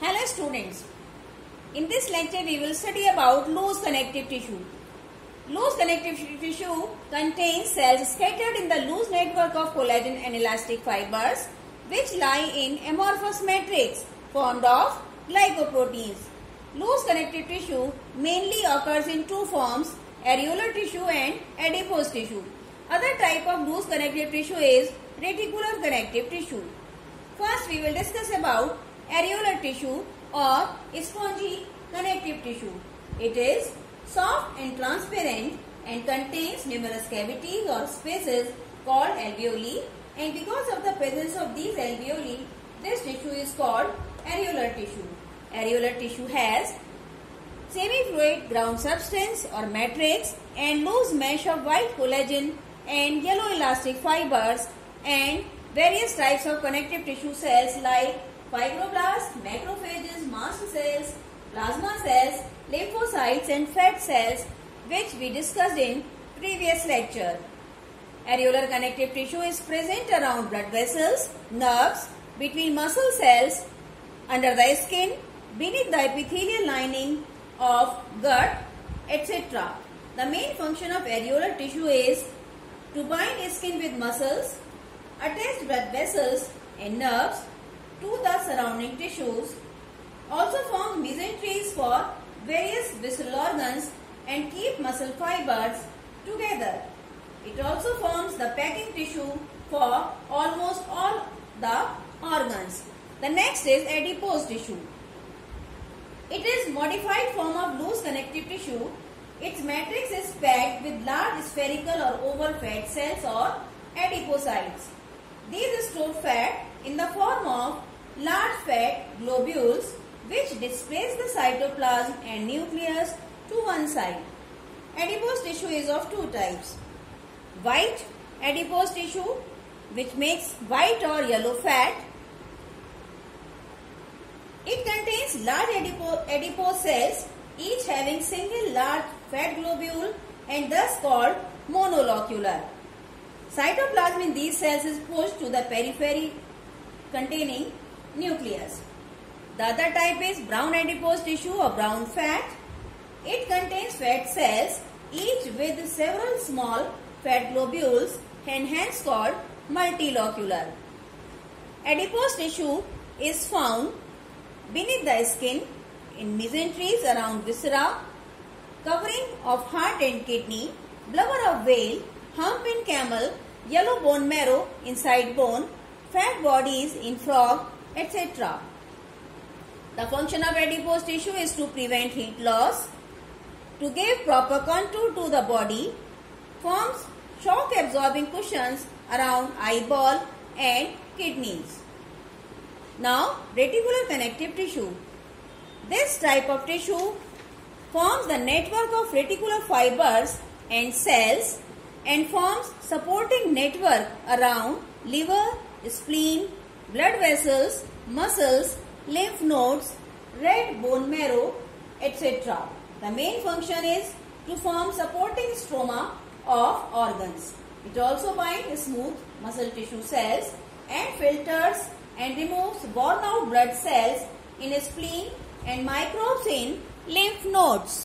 Hello students. In this lecture we will study about loose connective tissue. Loose connective tissue contains cells scattered in the loose network of collagen and elastic fibers which lie in amorphous matrix formed of glycoproteins. Loose connective tissue mainly occurs in two forms areolar tissue and adipose tissue. Other type of loose connective tissue is reticular connective tissue. First we will discuss about areolar tissue or spongy connective tissue. It is soft and transparent and contains numerous cavities or spaces called alveoli and because of the presence of these alveoli, this tissue is called areolar tissue. Areolar tissue has semi-fluid ground substance or matrix and loose mesh of white collagen and yellow elastic fibers and various types of connective tissue cells like fibroblasts, macrophages, mast cells, plasma cells, lymphocytes and fat cells which we discussed in previous lecture. Areolar connective tissue is present around blood vessels, nerves, between muscle cells, under the skin, beneath the epithelial lining of gut, etc. The main function of areolar tissue is to bind skin with muscles, attach blood vessels and nerves to the surrounding tissues, also form mesenteries for various visceral organs and keep muscle fibers together. It also forms the packing tissue for almost all the organs. The next is adipose tissue. It is modified form of loose connective tissue. Its matrix is packed with large spherical or oval fat cells or adipocytes. These store fat in the form of large fat globules which displace the cytoplasm and nucleus to one side. Adipose tissue is of two types. White adipose tissue which makes white or yellow fat. It contains large adipose, adipose cells each having single large fat globule and thus called monolocular. Cytoplasm in these cells is pushed to the periphery containing nucleus. The other type is brown adipose tissue or brown fat. It contains fat cells each with several small fat globules and hence called multilocular. Adipose tissue is found beneath the skin in mesenteries around viscera, covering of heart and kidney, blubber of whale, hump in camel, yellow bone marrow inside bone, fat bodies in frog, etc. The function of adipose tissue is to prevent heat loss, to give proper contour to the body, forms shock absorbing cushions around eyeball and kidneys. Now, reticular connective tissue. This type of tissue forms the network of reticular fibers and cells and forms supporting network around liver, spleen, blood vessels, muscles, lymph nodes, red bone marrow, etc. The main function is to form supporting stroma of organs. It also binds smooth muscle tissue cells and filters and removes worn out blood cells in spleen and microbes in lymph nodes.